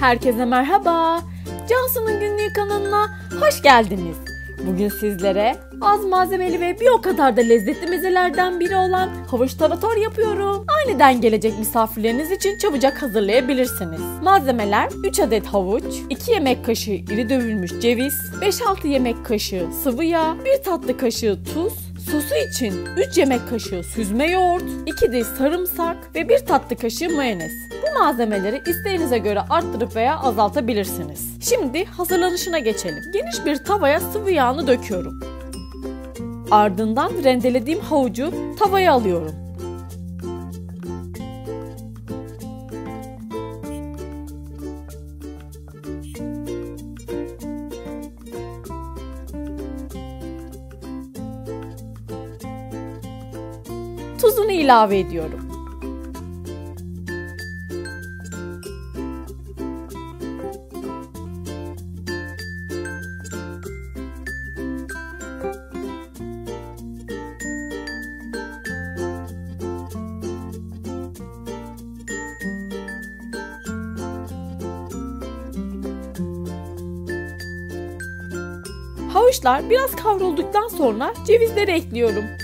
Herkese merhaba. Cansu'nun günlüğü kanalına hoş geldiniz. Bugün sizlere az malzemeli ve bir o kadar da lezzetli mezelerden biri olan havuç tarator yapıyorum. Aniden gelecek misafirleriniz için çabucak hazırlayabilirsiniz. Malzemeler 3 adet havuç, 2 yemek kaşığı iri dövülmüş ceviz, 5-6 yemek kaşığı sıvı yağ, 1 tatlı kaşığı tuz, Sosu için 3 yemek kaşığı süzme yoğurt, 2 diş sarımsak ve 1 tatlı kaşığı mayonez. Bu malzemeleri isteğinize göre arttırıp veya azaltabilirsiniz. Şimdi hazırlanışına geçelim. Geniş bir tavaya sıvı yağını döküyorum. Ardından rendelediğim havucu tavaya alıyorum. Tuzunu ilave ediyorum. Havuçlar biraz kavrulduktan sonra cevizleri ekliyorum.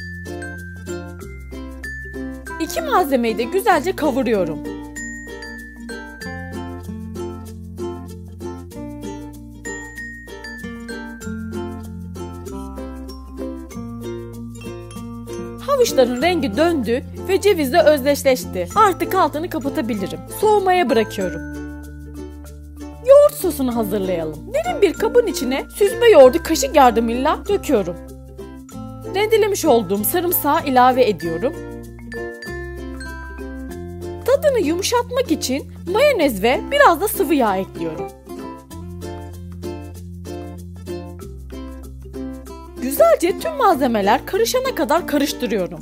İki malzemeyi de güzelce kavuruyorum. Havuçların rengi döndü ve cevizle özdeşleşti. Artık altını kapatabilirim. Soğumaya bırakıyorum. Yoğurt sosunu hazırlayalım. Derin bir kabın içine süzme yoğurdu kaşık yardımıyla döküyorum. Rendelemiş olduğum sarımsağı ilave ediyorum. Tadını yumuşatmak için mayonez ve biraz da sıvı yağ ekliyorum. Güzelce tüm malzemeler karışana kadar karıştırıyorum.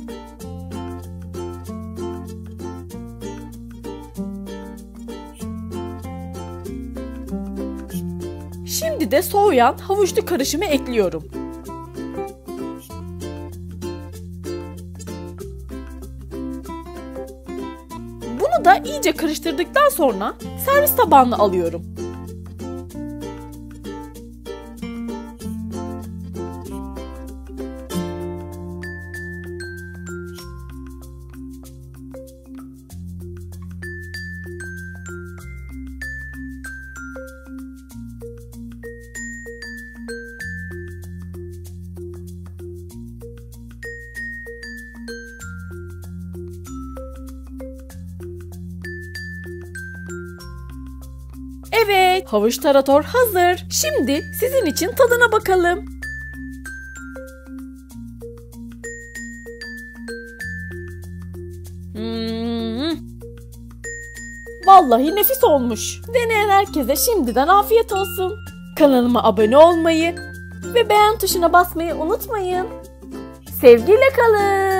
Şimdi de soğuyan havuçlu karışımı ekliyorum. Bunu da iyice karıştırdıktan sonra servis tabağına alıyorum. Evet, havuç tarator hazır. Şimdi sizin için tadına bakalım. Hmm. Vallahi nefis olmuş. Deneyen herkese şimdiden afiyet olsun. Kanalıma abone olmayı ve beğen tuşuna basmayı unutmayın. Sevgiyle kalın.